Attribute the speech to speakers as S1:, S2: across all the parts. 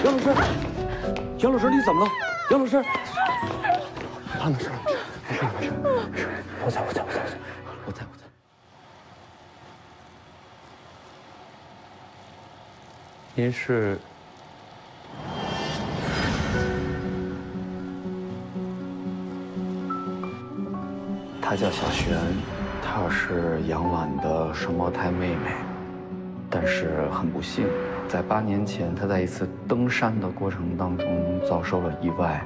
S1: 杨老师，杨老师，你怎么了？杨老师，
S2: 啊，没事，没事，没事，没事，我在，我在，我在，
S1: 我在，我在。您是？
S2: 她叫小璇，她是杨婉的双胞胎妹妹，但是很不幸，在八年前，他在一次登山的过程当中遭受了意外。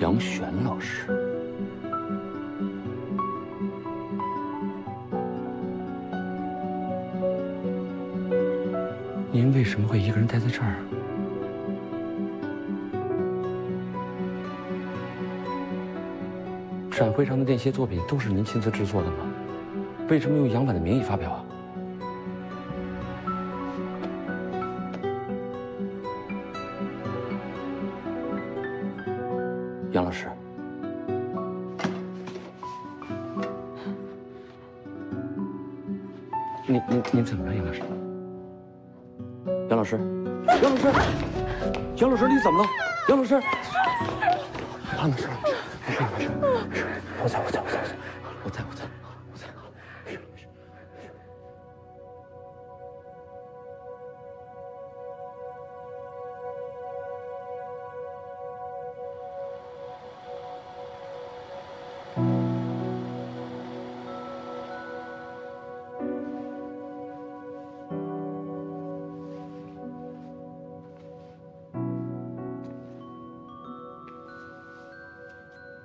S1: 杨璇老师，您为什么会一个人待在这儿？展会上的那些作品都是您亲自制作的吗？为什么用杨婉的名义发表啊？您您您怎么了，杨老师？杨老师，杨老师，杨老师，你怎么了？杨老师，
S2: 啊，没事，没事，没事，没事，我在，我在，我在，
S1: 我在，我在，我在。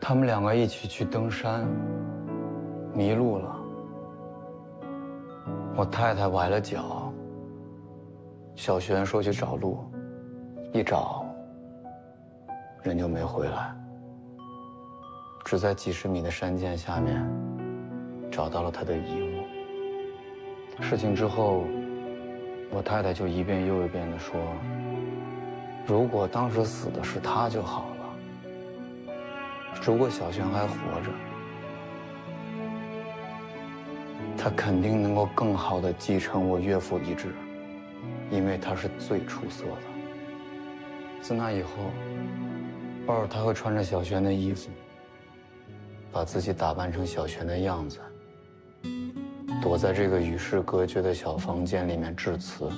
S2: 他们两个一起去登山，迷路了。我太太崴了脚，小璇说去找路，一找，人就没回来。只在几十米的山涧下面，找到了他的遗物。事情之后，我太太就一遍又一遍地说：“如果当时死的是他就好了。”如果小璇还活着，他肯定能够更好的继承我岳父遗志，因为他是最出色的。自那以后，偶尔他会穿着小璇的衣服，把自己打扮成小璇的样子，躲在这个与世隔绝的小房间里面致辞。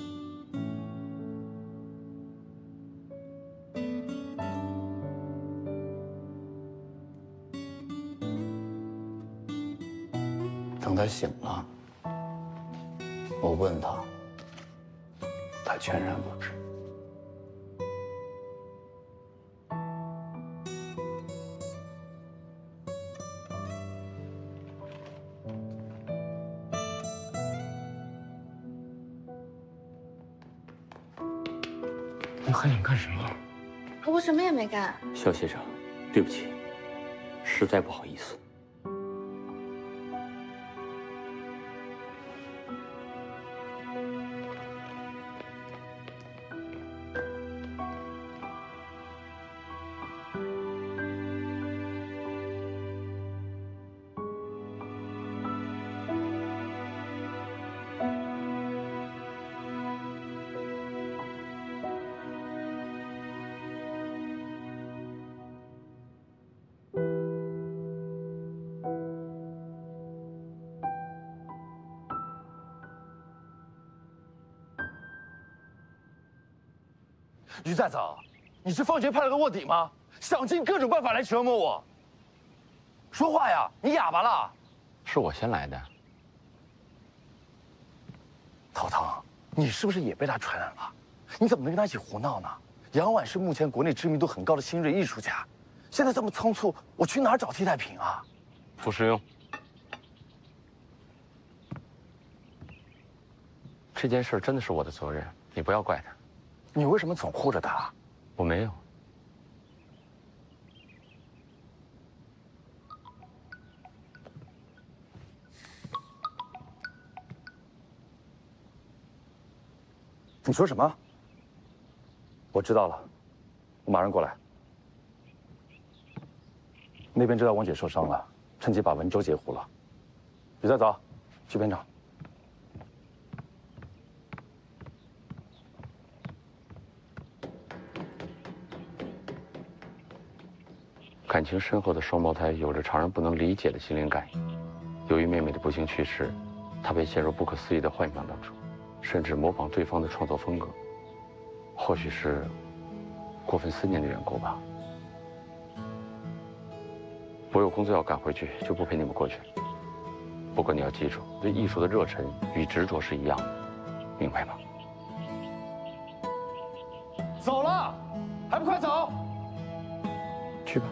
S2: 他醒了，我问他，他全然不知。
S1: 你还想干什么？
S3: 我什么也没干。
S1: 肖先生，对不起，实在不好意思。
S4: 于在早，你是放学派来的卧底吗？想尽各种办法来折磨我。说话呀，你哑巴了？
S1: 是我先来的。
S4: 陶腾，你是不是也被他传染了？你怎么能跟他一起胡闹呢？杨婉是目前国内知名度很高的新锐艺术家，现在这么仓促，我去哪儿找替代品啊？
S1: 不实用。这件事真的是我的责任，你不要怪他。
S4: 你为什么总护着他？
S1: 我没有。
S4: 你说什么？我知道了，我马上过来。那边知道王姐受伤了，趁机把文州截胡了。你再走，去片场。
S1: 感情深厚的双胞胎有着常人不能理解的心灵感应。由于妹妹的不幸去世，他被陷入不可思议的幻想当中，甚至模仿对方的创作风格。或许是过分思念的缘故吧。我有工作要赶回去，就不陪你们过去。不过你要记住，对艺术的热忱与执着是一样的，明白吗？
S4: 走了，还不快走！
S1: 去吧。